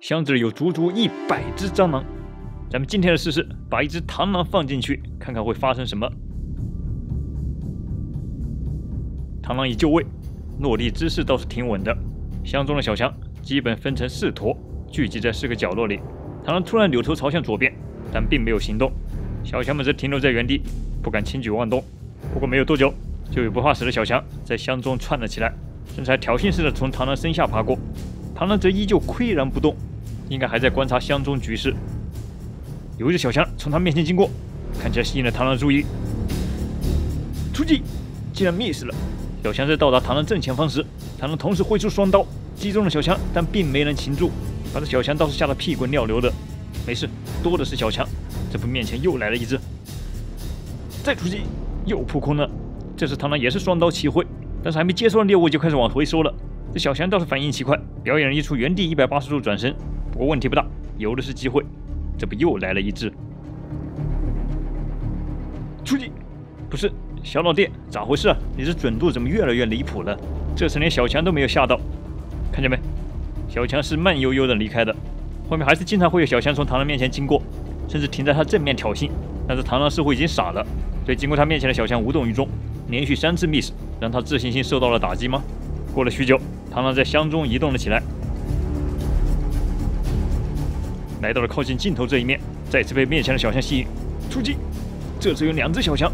箱子里有足足一百只蟑螂。咱们今天的试试，把一只螳螂放进去，看看会发生什么。螳螂已就位，落地姿势倒是挺稳的。箱中的小强基本分成四坨，聚集在四个角落里。螳螂突然扭头朝向左边，但并没有行动。小强们则停留在原地，不敢轻举妄动。不过没有多久，就有不怕死的小强在箱中窜了起来，甚至还挑衅似的从螳螂身下爬过。螳螂则依旧岿然不动，应该还在观察箱中局势。有一只小强从他面前经过，看起来吸引了螳螂的注意。出击，竟然 miss 了。小强在到达螳螂正前方时，螳螂同时挥出双刀击中了小强，但并没能擒住，把这小强倒是吓得屁滚尿流的。没事，多的是小强。这不，面前又来了一只，再出击，又扑空了。这次螳螂也是双刀齐挥，但是还没接触到猎物就开始往回收了。这小强倒是反应奇快，表演了一出原地一百八十度转身。不过问题不大，有的是机会。这不又来了一只，出击！不是小老弟，咋回事啊？你这准度怎么越来越离谱了？这次连小强都没有吓到，看见没？小强是慢悠悠的离开的，后面还是经常会有小强从螳螂面前经过，甚至停在他正面挑衅。但是螳螂似乎已经傻了，对经过他面前的小强无动于衷，连续三次 miss，让他自信心受到了打击吗？过了许久，螳螂在箱中移动了起来。来到了靠近尽头这一面，再次被面前的小强吸引，出击！这次有两只小强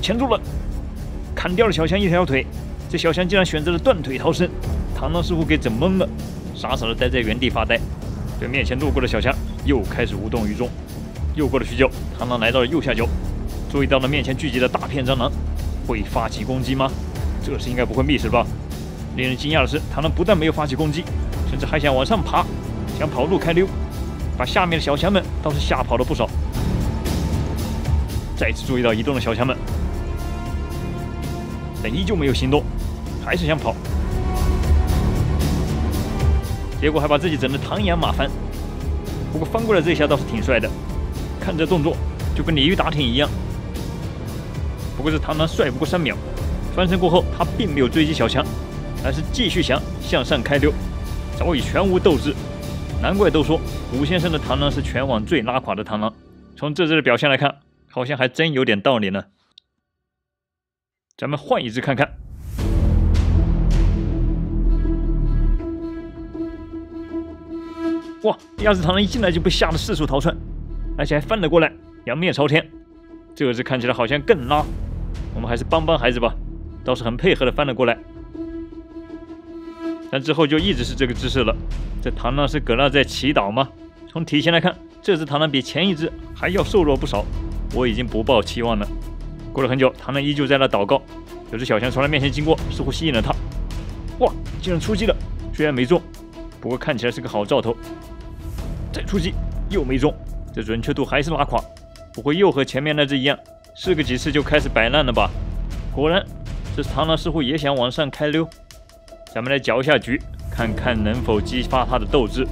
钳住了，砍掉了小强一条腿。这小强竟然选择了断腿逃生，螳螂似乎给整懵了，傻傻的待在原地发呆。对面前路过的小强又开始无动于衷。又过了许久，螳螂来到了右下角，注意到了面前聚集的大片蟑螂，会发起攻击吗？这次应该不会 miss 吧？令人惊讶的是，螳螂不但没有发起攻击，甚至还想往上爬，想跑路开溜。把下面的小强们倒是吓跑了不少。再次注意到移动的小强们，但依旧没有行动，还是想跑。结果还把自己整得唐扬马翻。不过翻过来这一下倒是挺帅的，看这动作就跟鲤鱼打挺一样。不过这螳螂帅不过三秒，翻身过后他并没有追击小强，而是继续想向上开溜，早已全无斗志。难怪都说武先生的螳螂是全网最拉垮的螳螂。从这只的表现来看，好像还真有点道理呢。咱们换一只看看。哇！第二只螳螂一进来就被吓得四处逃窜，而且还翻了过来，仰面朝天。这只看起来好像更拉，我们还是帮帮孩子吧。倒是很配合的翻了过来。但之后就一直是这个姿势了。这螳螂是搁那在祈祷吗？从体型来看，这只螳螂比前一只还要瘦弱不少。我已经不抱期望了。过了很久，螳螂依旧在那祷告。有只小强从他面前经过，似乎吸引了他。哇！竟然出击了，虽然没中，不过看起来是个好兆头。再出击，又没中，这准确度还是拉垮。不会又和前面那只一样，试个几次就开始摆烂了吧？果然，这螳螂似乎也想往上开溜。咱们来搅一下局，看看能否激发它的斗志。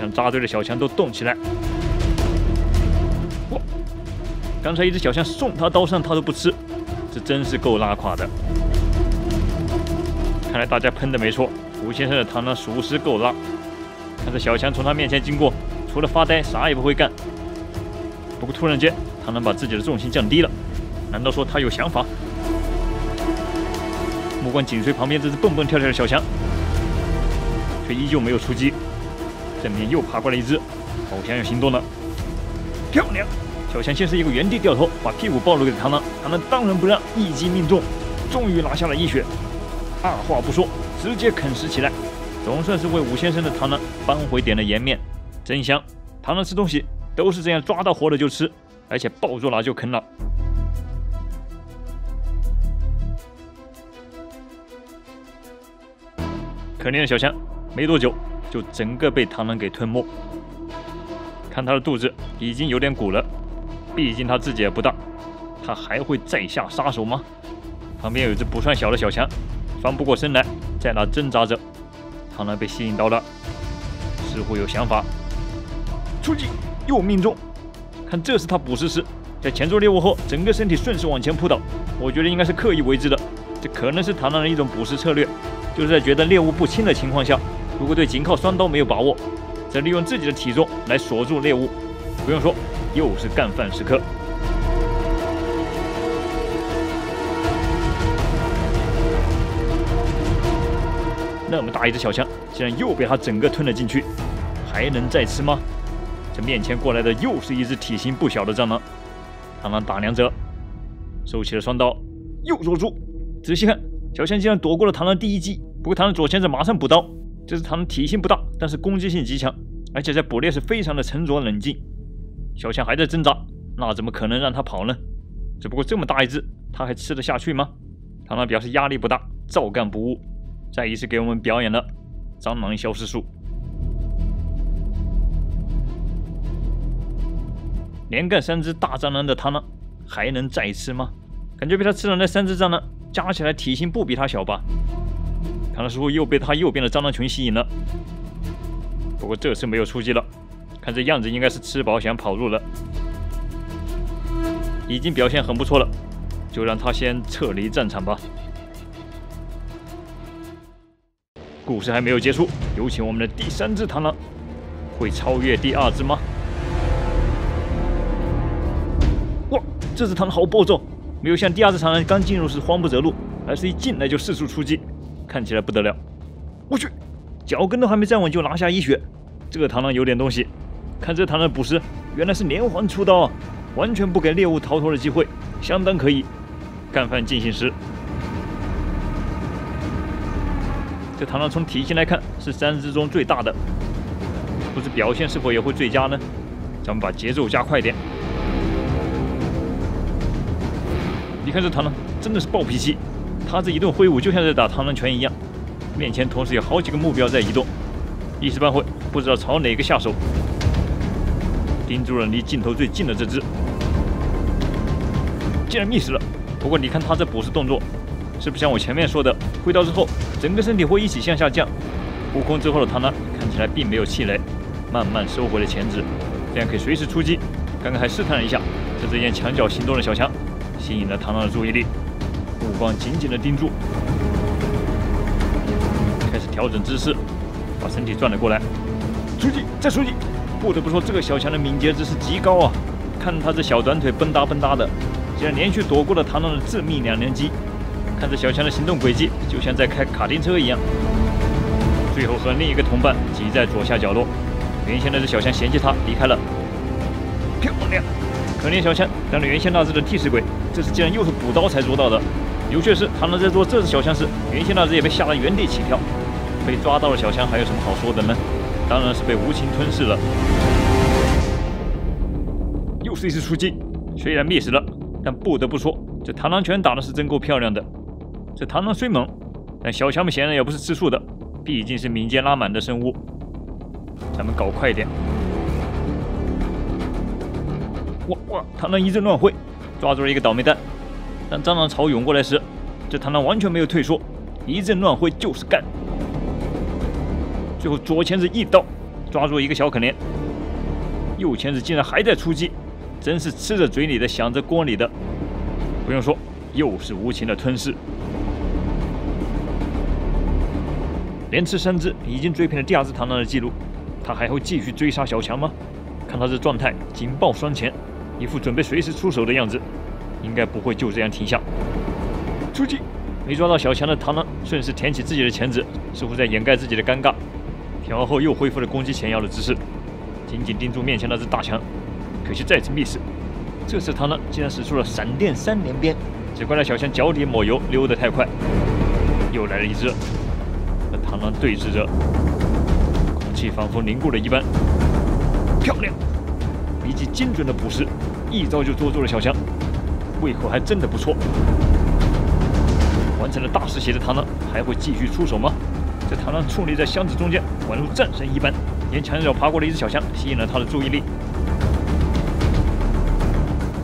想扎堆的小强都动起来！哇！刚才一只小强送他刀上，他都不吃，这真是够拉垮的。看来大家喷的没错，吴先生的螳螂属实够拉。看着小强从他面前经过，除了发呆，啥也不会干。不过突然间，螳螂把自己的重心降低了，难道说他有想法？目光紧随旁边这只蹦蹦跳跳的小强，却依旧没有出击。正面又爬过来一只，好像要行动了。漂亮！小强先是一个原地掉头，把屁股暴露给螳螂，螳螂当仁不让，一击命中，终于拿下了一血。二话不说，直接啃食起来，总算是为武先生的螳螂扳回点了颜面。真香！螳螂吃东西都是这样，抓到活的就吃，而且抱住了就啃了。可怜的小强，没多久就整个被螳螂给吞没。看他的肚子已经有点鼓了，毕竟他自己也不大，他还会再下杀手吗？旁边有一只不算小的小强，翻不过身来，在那挣扎着。螳螂被吸引到了，似乎有想法，出击又命中。看这是他捕食时，在钳住猎物后，整个身体顺势往前扑倒。我觉得应该是刻意为之的，这可能是螳螂的一种捕食策略。就是在觉得猎物不轻的情况下，如果对仅靠双刀没有把握，则利用自己的体重来锁住猎物。不用说，又是干饭时刻。那么大一只小强，竟然又被他整个吞了进去，还能再吃吗？这面前过来的又是一只体型不小的蟑螂。螳螂打量着，收起了双刀，又捉住。仔细看，小强竟然躲过了螳螂第一击。不过螳螂左前子马上补刀。这只螳螂体型不大，但是攻击性极强，而且在捕猎时非常的沉着冷静。小强还在挣扎，那怎么可能让它跑呢？只不过这么大一只，它还吃得下去吗？螳螂表示压力不大，照干不误。再一次给我们表演了蟑螂消失术。连干三只大蟑螂的螳螂，还能再吃吗？感觉被它吃了那三只蟑螂，加起来体型不比它小吧？螳螂似乎又被他右边的蟑螂群吸引了。不过这次没有出击了，看这样子应该是吃饱想跑路了。已经表现很不错了，就让他先撤离战场吧。故事还没有结束，有请我们的第三只螳螂，会超越第二只吗？哇，这只螳螂好暴躁，没有像第二只螳螂刚进入时慌不择路，而是一进来就四处出击，看起来不得了。我去，脚跟都还没站稳就拿下一血，这个螳螂有点东西。看这螳螂捕食，原来是连环出刀啊，完全不给猎物逃脱的机会，相当可以。干饭进行时。这螳螂从体型来看是三只中最大的，不知表现是否也会最佳呢？咱们把节奏加快点。你看这螳螂真的是暴脾气，他这一顿挥舞就像在打螳螂拳一样，面前同时有好几个目标在移动，一时半会不知道朝哪个下手。盯住了离镜头最近的这只，竟然 miss 了。不过你看他这捕食动作。是不是像我前面说的，挥刀之后，整个身体会一起向下降？悟空之后的螳螂看起来并没有气馁，慢慢收回了钳子，这样可以随时出击。刚刚还试探了一下，这只沿墙角行动的小强，吸引了螳螂的注意力，目光紧紧的盯住，开始调整姿势，把身体转了过来，出击，再出击。不得不说，这个小强的敏捷之势极高啊！看他这小短腿蹦哒蹦哒的，竟然连续躲过了螳螂的致命两连击。看着小强的行动轨迹，就像在开卡丁车一样。最后和另一个同伴挤在左下角落。原先那只小强嫌弃他离开了。漂亮！可怜小强当了原先那只的替死鬼，这次竟然又是补刀才捉到的。有趣的是，螳螂在做这只小强时，原先那只也被吓得原地起跳。被抓到了小强还有什么好说的呢？当然是被无情吞噬了。又是一次出击，虽然 miss 了，但不得不说，这螳螂拳打的是真够漂亮的。这螳螂虽猛，但小强们显然也不是吃素的，毕竟是敏捷拉满的生物。咱们搞快点！哇哇！螳螂一阵乱挥，抓住了一个倒霉蛋。当蟑螂潮涌过来时，这螳螂完全没有退缩，一阵乱挥就是干。最后左钳子一刀抓住一个小可怜，右钳子竟然还在出击，真是吃着嘴里的想着锅里的。不用说，又是无情的吞噬。连吃三只，已经追平了第二只螳螂的记录。他还会继续追杀小强吗？看他这状态，紧抱双拳，一副准备随时出手的样子，应该不会就这样停下。出击！没抓到小强的螳螂顺势舔起自己的钳子，似乎在掩盖自己的尴尬。舔完后又恢复了攻击前腰的姿势，紧紧盯住面前那只大强。可惜再次 miss。这次螳螂竟然使出了闪电三连鞭，只怪那小强脚底抹油，溜得太快。又来了一只。和螳螂对峙着，空气仿佛凝固了一般。漂亮！一记精准的捕食，一招就捉住了小强，胃口还真的不错。完成了大师血的螳螂还会继续出手吗？这螳螂矗立在箱子中间，宛如战神一般，沿墙角爬过的一只小象吸引了他的注意力。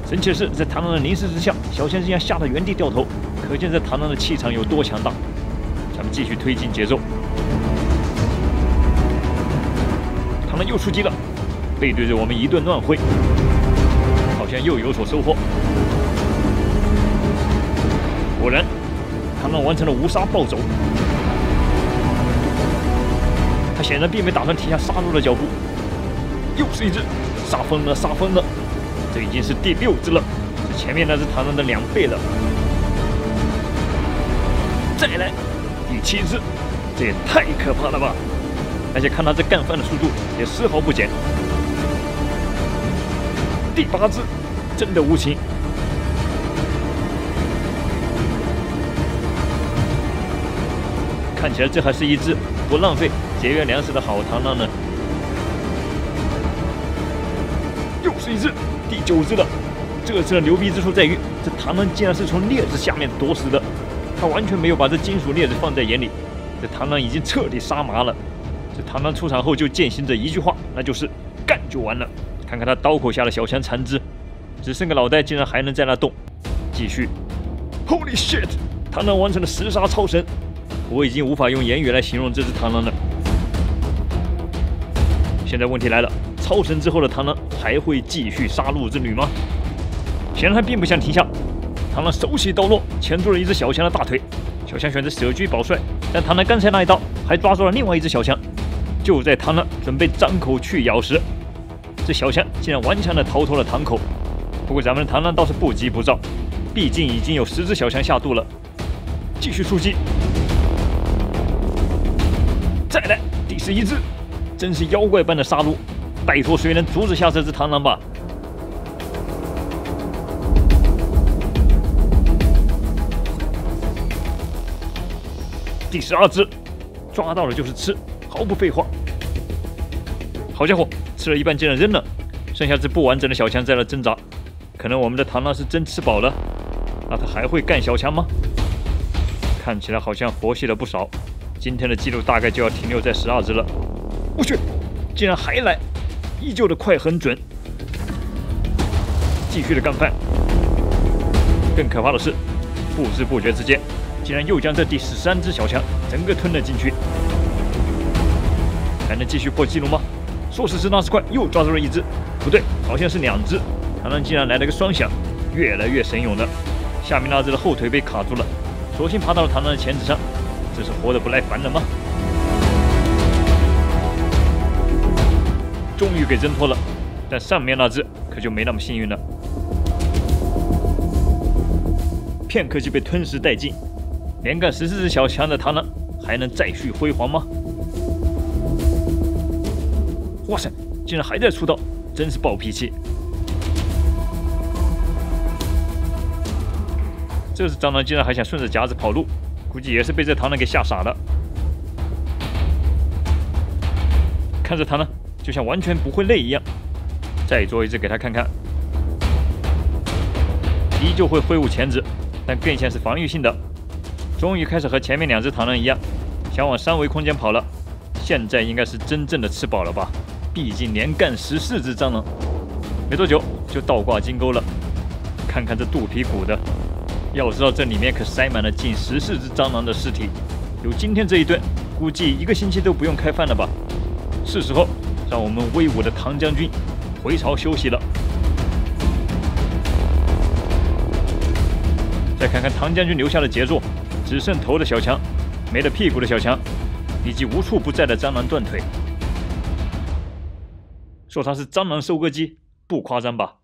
神奇的是，在螳螂的凝视之下，小象竟然吓得原地掉头，可见这螳螂的气场有多强大。咱们继续推进节奏。螳螂又出击了，背对着我们一顿乱挥，好像又有所收获。他们完成了无杀暴走。他显然并没打算停下杀戮的脚步。又是一只，杀疯了，杀疯了！这已经是第六只了，是前面那只螳螂的两倍了。再来，第七只，这也太可怕了吧！而且看他这干饭的速度，也丝毫不减。第八只，真的无情。看起来这还是一只不浪费、节约粮食的好螳螂呢。又是一只，第九只了。这次的牛逼之处在于，这螳螂竟然是从镊子下面夺食的，它完全没有把这金属镊子放在眼里。这螳螂已经彻底杀麻了。这螳螂出场后就践行着一句话，那就是干就完了。看看它刀口下的小强残肢，只剩个脑袋，竟然还能在那动。继续，Holy shit！螳螂完成了十杀超神，我已经无法用言语来形容这只螳螂了。现在问题来了。超神之后的螳螂还会继续杀戮之旅吗？显然他并不想停下。螳螂手起刀落，钳住了一只小强的大腿。小强选择舍车保帅，但螳螂刚才那一刀还抓住了另外一只小强。就在螳螂准备张口去咬时，这小强竟然顽强地逃脱了膛口。不过咱们的螳螂倒是不急不躁，毕竟已经有十只小强下肚了。继续出击，再来第十一只，真是妖怪般的杀戮。拜托，谁能阻止下这只螳螂吧？第十二只，抓到了就是吃，毫不废话。好家伙，吃了一半竟然扔了，剩下只不完整的小强在那挣扎。可能我们的螳螂是真吃饱了，那它还会干小强吗？看起来好像活血了不少，今天的记录大概就要停留在十二只了。我去，竟然还来！依旧的快很准，继续的干饭。更可怕的是，不知不觉之间，竟然又将这第十三只小强整个吞了进去。还能继续破纪录吗？说时迟，那时快，又抓住了一只，不对，好像是两只。螳螂竟然来了个双响，越来越神勇了。下面那只的后腿被卡住了，索性爬到了螳螂的钳子上。这是活得不耐烦了吗？终于给挣脱了，但上面那只可就没那么幸运了。片刻就被吞噬殆尽，连干十四只小强的螳螂还能再续辉煌吗？哇塞，竟然还在出刀，真是暴脾气！这只蟑螂竟然还想顺着夹子跑路，估计也是被这螳螂给吓傻了。看这螳螂。就像完全不会累一样，再捉一只给他看看，依旧会挥舞钳子，但更像是防御性的。终于开始和前面两只螳螂一样，想往三维空间跑了。现在应该是真正的吃饱了吧？毕竟连干十四只蟑螂，没多久就倒挂金钩了。看看这肚皮鼓的，要知道这里面可塞满了近十四只蟑螂的尸体。有今天这一顿，估计一个星期都不用开饭了吧？是时候。让我们威武的唐将军回朝休息了。再看看唐将军留下的杰作：只剩头的小强，没了屁股的小强，以及无处不在的蟑螂断腿。说他是蟑螂收割机，不夸张吧？